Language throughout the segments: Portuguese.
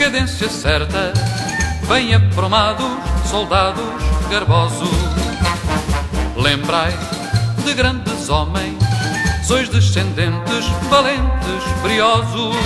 cadência certa, bem aprumados, soldados garbosos. Lembrai de grandes homens, sois descendentes, valentes, briosos.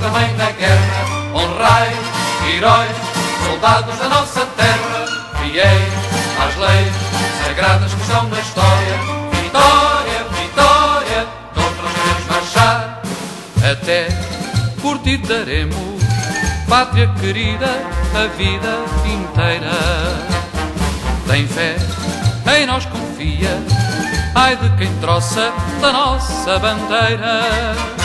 Também na guerra, honrai, heróis, soldados da nossa terra, fiéis às leis sagradas que estão na história. Vitória, vitória, contra queremos marchar, até por ti daremos, pátria querida, a vida inteira. Tem fé, em nós confia, ai de quem troça da nossa bandeira.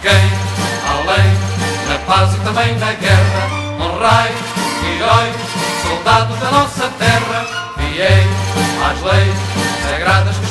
Quem, além, na paz e também na guerra, honrai, heróis, soldados da nossa terra, fiéis às leis sagradas que